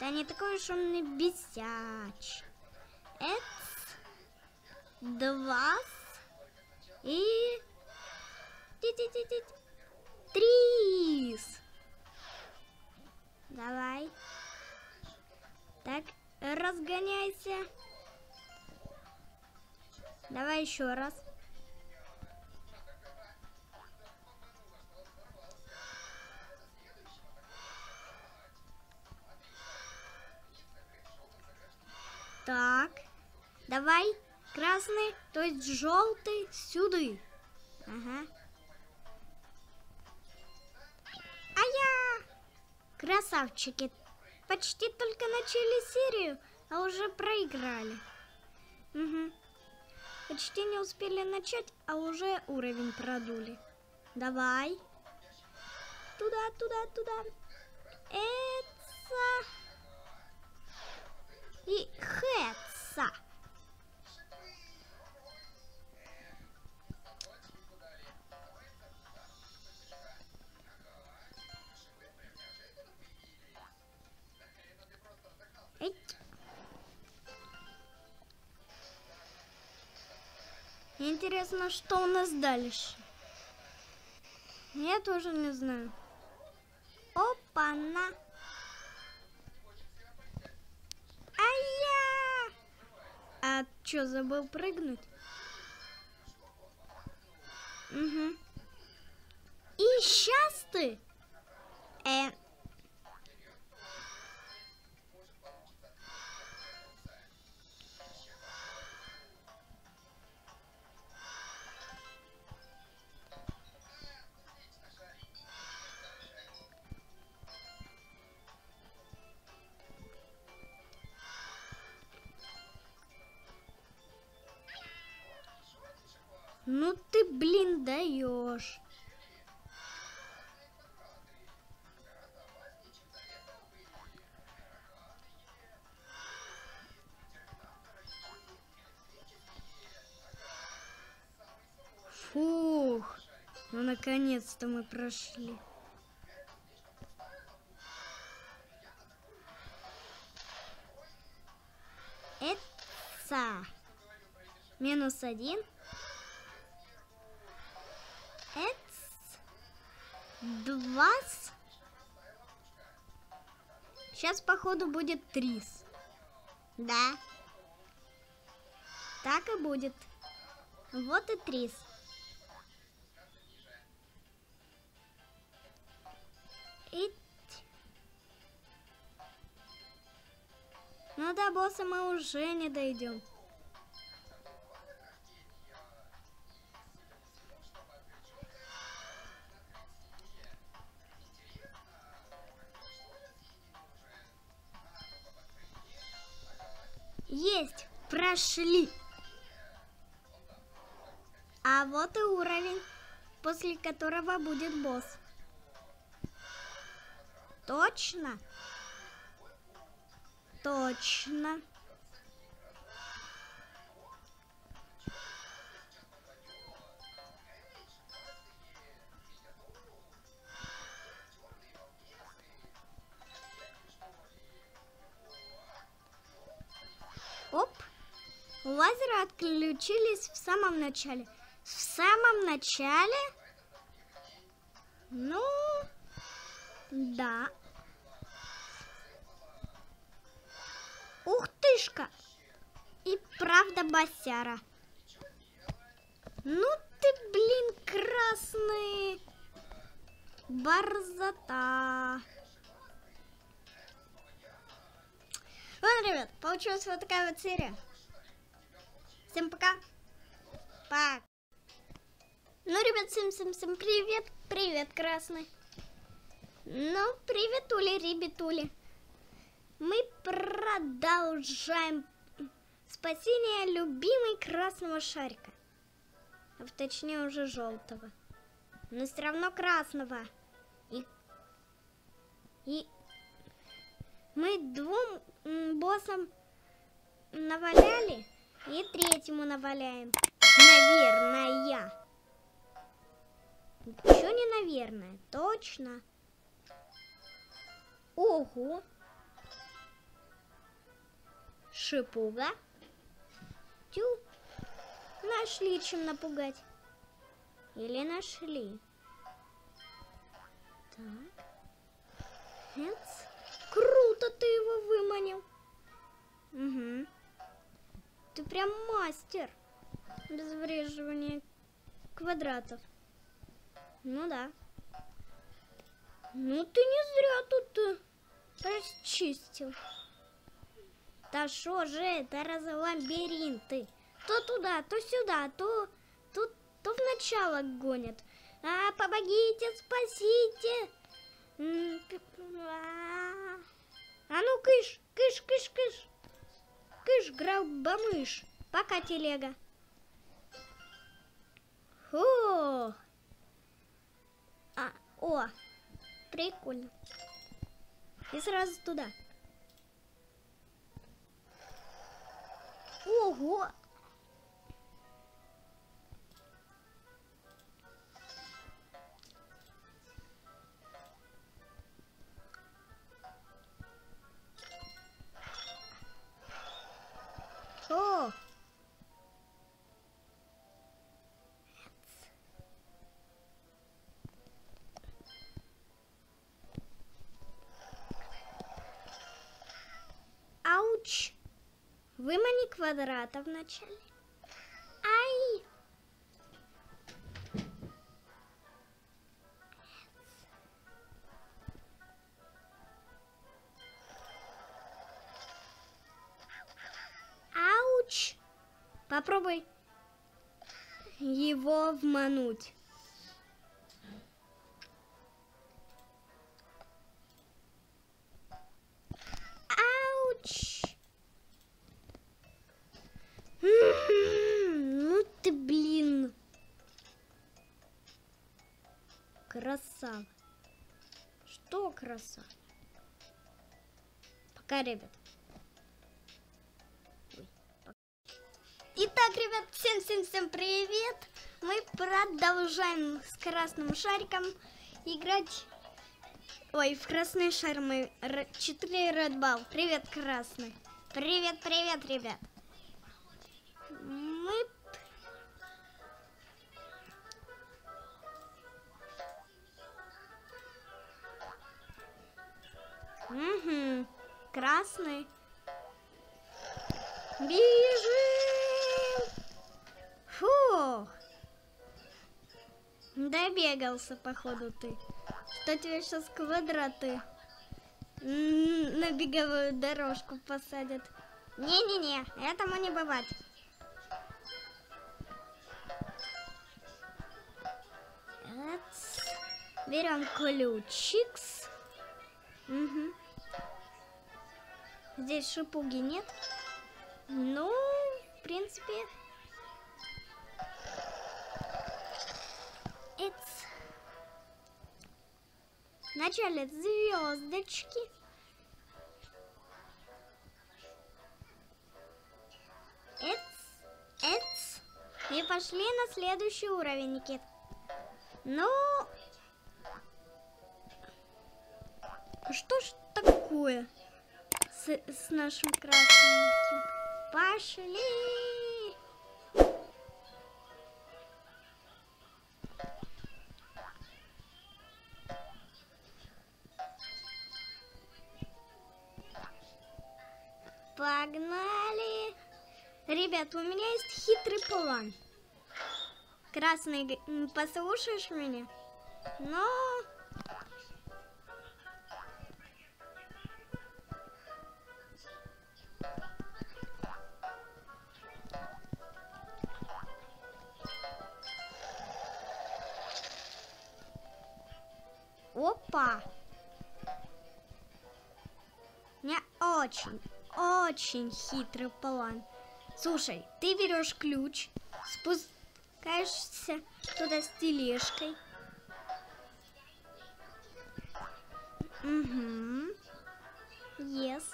Да не такой уж он и бесяч. Эц, два и... Трис. Давай. Так, разгоняйся. Давай еще раз. Так, давай красный, то есть желтый сюда. Ага. А я красавчики. Почти только начали серию, а уже проиграли. Угу. Почти не успели начать, а уже уровень продули. Давай. Туда, туда, туда. Это и Хэтса. Интересно, что у нас дальше? Я тоже не знаю. Опа-на! Чё, забыл прыгнуть? Угу. И сейчас ты? Э. Ну ты, блин, даешь. Фух, ну наконец-то мы прошли. Это минус один. Два. Сейчас, походу, будет трис. Да. Так и будет. Вот и трис. И... Ну до босса мы уже не дойдем. Есть, прошли. А вот и уровень, после которого будет босс. Точно? Точно. Лазеры отключились в самом начале. В самом начале? Ну, да. Ух тышка! И правда босяра. Ну ты, блин, красный. Борзота. Ладно, ребят, получилась вот такая вот серия. Всем пока. Пока. Ну, ребят, всем-всем-всем привет. Привет, красный. Ну, привет, Ули, ребятули. Мы продолжаем спасение любимой красного шарика. А точнее уже желтого. Но все равно красного. И, и мы двум боссам наваляли и третьему наваляем. Наверное. Ничего не наверное, точно. Ого. шипуга. Тю. Нашли чем напугать. Или нашли. Так. Эц. Круто ты его выманил. Прям мастер обезвреживания квадратов. Ну да. Ну ты не зря тут э, расчистил. Да что же это раз лабиринты? То туда, то сюда, то, то, то в начало гонят. А, помогите, спасите. А, а ну кыш, кыш, кыш, кыш. Кыш, грабомыш. Пока, телега. О! А, о, прикольно. И сразу туда. Ого! Вымани квадрата вначале. Ай! Ауч! Попробуй его вмануть. Ауч! Ну ты, блин. Красава. Что красава? Пока, ребят. Итак, ребят, всем-всем-всем привет! Мы продолжаем с красным шариком играть... Ой, в красный шар мы... 4 Red Ball. Привет, красный. Привет, привет, ребят. Мы... Угу. Красный. Бежим! Фух. Добегался, походу, ты. Что тебе сейчас квадраты на беговую дорожку посадят? Не-не-не, этому не бывать. Берем ключикс. Мгм. Здесь шипуги нет. Ну, в принципе... Эц. Вначале звездочки. Эц, эц. И пошли на следующий уровень, Никит. Ну, что ж такое с, с нашим красненьким? Пошли! Погнали! Ребят, у меня есть хитрый план. Красный, послушаешь меня? Ну, опа! У меня очень, очень хитрый план. Слушай, ты берешь ключ, спускаешься туда с тележкой. Угу. Yes.